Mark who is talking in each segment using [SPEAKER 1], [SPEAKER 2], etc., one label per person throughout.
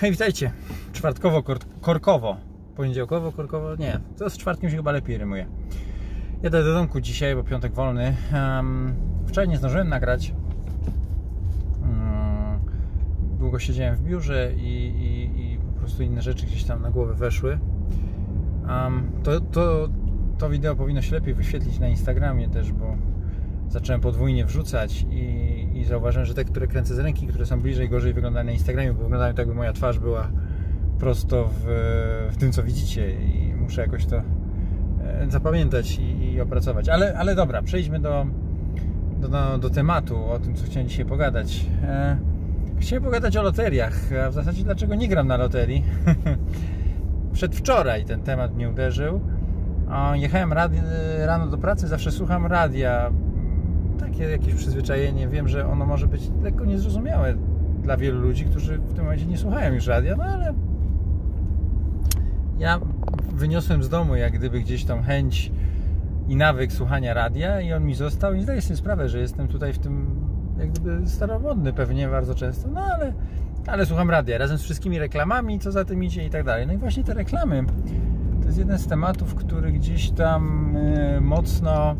[SPEAKER 1] Hej, witajcie. Czwartkowo, kor korkowo. Poniedziałkowo, korkowo? Nie. To z czwartkiem się chyba lepiej rymuje. Jadę do domku dzisiaj, bo piątek wolny. Um, wczoraj nie zdążyłem nagrać. Um, długo siedziałem w biurze i, i, i, po prostu inne rzeczy gdzieś tam na głowę weszły. Um, to, to, to wideo powinno się lepiej wyświetlić na Instagramie też, bo zacząłem podwójnie wrzucać i, i zauważyłem, że te, które kręcę z ręki, które są bliżej, gorzej wyglądają na Instagramie, bo wyglądają tak, jakby moja twarz była prosto w, w tym, co widzicie i muszę jakoś to e, zapamiętać i, i opracować. Ale, ale dobra, przejdźmy do, do, do, do, tematu, o tym, co chciałem dzisiaj pogadać. E, chciałem pogadać o loteriach, a w zasadzie dlaczego nie gram na loterii. Przedwczoraj ten temat mnie uderzył. Jechałem rano do pracy, zawsze słucham radia takie jakieś przyzwyczajenie. Wiem, że ono może być lekko niezrozumiałe dla wielu ludzi, którzy w tym momencie nie słuchają już radia, no ale ja wyniosłem z domu jak gdyby gdzieś tą chęć i nawyk słuchania radia i on mi został i zdaję sobie sprawę, że jestem tutaj w tym jak gdyby staromodny pewnie bardzo często, no ale, ale słucham radia razem z wszystkimi reklamami, co za tym idzie i tak dalej. No i właśnie te reklamy jest jeden z tematów, który gdzieś tam yy, mocno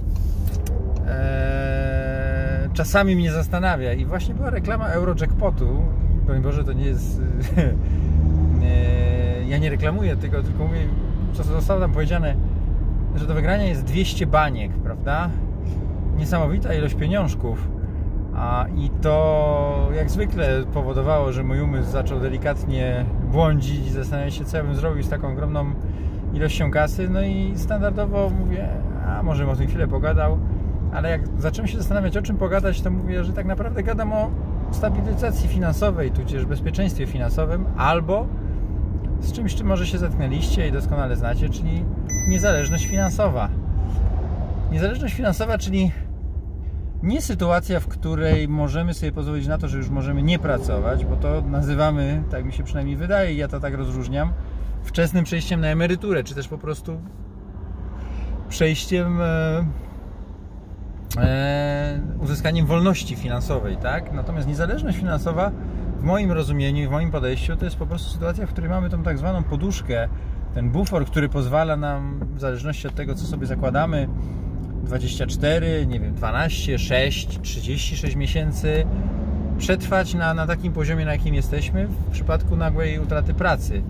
[SPEAKER 1] e, czasami mnie zastanawia. I właśnie była reklama Eurojackpotu. Broń Boże to nie jest e, ja nie reklamuję tego, tylko mówię co zostało tam powiedziane że do wygrania jest 200 baniek, prawda? Niesamowita ilość pieniążków. A, i to jak zwykle powodowało, że mój umysł zaczął delikatnie błądzić i zastanawiać się co ja bym zrobił z taką ogromną ilością kasy no i standardowo mówię a może bym o tym chwilę pogadał ale jak zacząłem się zastanawiać o czym pogadać, to mówię, że tak naprawdę gadam o stabilizacji finansowej, tudzież bezpieczeństwie finansowym, albo z czymś, czym może się zetknęliście i doskonale znacie, czyli niezależność finansowa. Niezależność finansowa, czyli nie sytuacja, w której możemy sobie pozwolić na to, że już możemy nie pracować, bo to nazywamy, tak mi się przynajmniej wydaje, ja to tak rozróżniam, wczesnym przejściem na emeryturę, czy też po prostu przejściem e, e, uzyskaniem wolności finansowej, tak? Natomiast niezależność finansowa w moim rozumieniu i w moim podejściu to jest po prostu sytuacja, w której mamy tą tak zwaną poduszkę, ten bufor, który pozwala nam w zależności od tego, co sobie zakładamy 24, nie wiem, 12, 6, 36 miesięcy przetrwać na, na takim poziomie, na jakim jesteśmy w przypadku nagłej utraty pracy.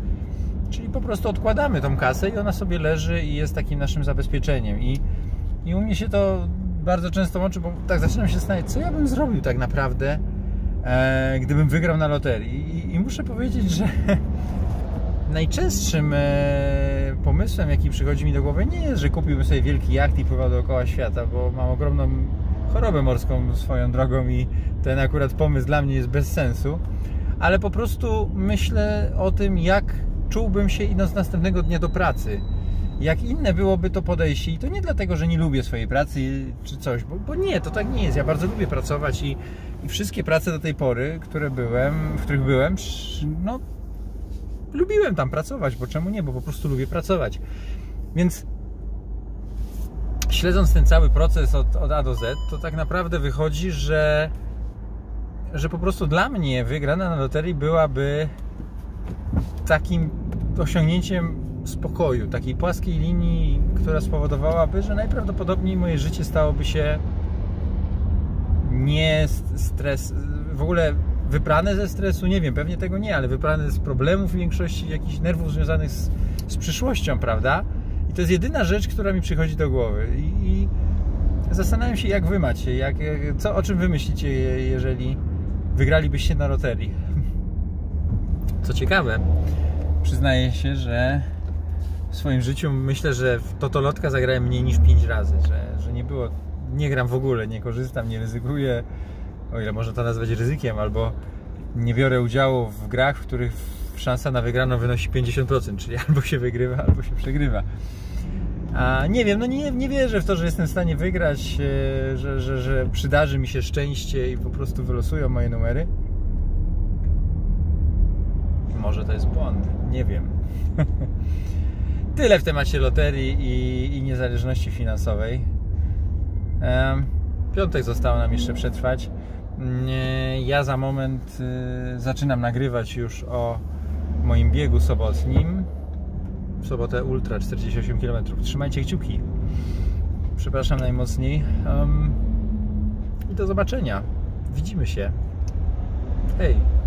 [SPEAKER 1] Czyli po prostu odkładamy tą kasę i ona sobie leży i jest takim naszym zabezpieczeniem. I, i u mnie się to bardzo często łączy, bo tak zaczynam się zastanawiać, co ja bym zrobił tak naprawdę, e, gdybym wygrał na loterii. I, i muszę powiedzieć, że najczęstszym e, pomysłem, jaki przychodzi mi do głowy, nie jest, że kupiłbym sobie wielki jacht i pływał dookoła świata, bo mam ogromną chorobę morską swoją drogą i ten akurat pomysł dla mnie jest bez sensu, ale po prostu myślę o tym, jak czułbym się idąc następnego dnia do pracy jak inne byłoby to podejście i to nie dlatego, że nie lubię swojej pracy czy coś, bo, bo nie, to tak nie jest. Ja bardzo lubię pracować i, i, wszystkie prace do tej pory, które byłem, w których byłem, no lubiłem tam pracować, bo czemu nie, bo po prostu lubię pracować. Więc śledząc ten cały proces od, od A do Z, to tak naprawdę wychodzi, że że po prostu dla mnie wygrana na loterii byłaby takim osiągnięciem spokoju, takiej płaskiej linii, która spowodowałaby, że najprawdopodobniej moje życie stałoby się nie stres, w ogóle wyprane ze stresu, nie wiem, pewnie tego nie, ale wyprane z problemów w większości jakichś nerwów związanych z, z przyszłością, prawda? I to jest jedyna rzecz, która mi przychodzi do głowy. I, i zastanawiam się, jak wy macie, jak, co, o czym wy myślicie, jeżeli wygralibyście na loterii. Co ciekawe, przyznaję się, że w swoim życiu myślę, że w Totolotka zagrałem mniej niż 5 razy, że, że nie było, nie gram w ogóle, nie korzystam, nie ryzykuję, o ile można to nazwać ryzykiem, albo nie biorę udziału w grach, w których szansa na wygraną wynosi 50%, czyli albo się wygrywa, albo się przegrywa. A nie wiem, no nie, nie wierzę w to, że jestem w stanie wygrać, e, że, że, że przydarzy mi się szczęście i po prostu wylosują moje numery. Może to jest błąd, nie wiem. Tyle w temacie loterii i, i niezależności finansowej. Piątek zostało nam jeszcze przetrwać. Ja za moment y, zaczynam nagrywać już o moim biegu sobotnim. W sobotę ultra 48 km. Trzymajcie kciuki. Przepraszam najmocniej. I do zobaczenia. Widzimy się. Hej.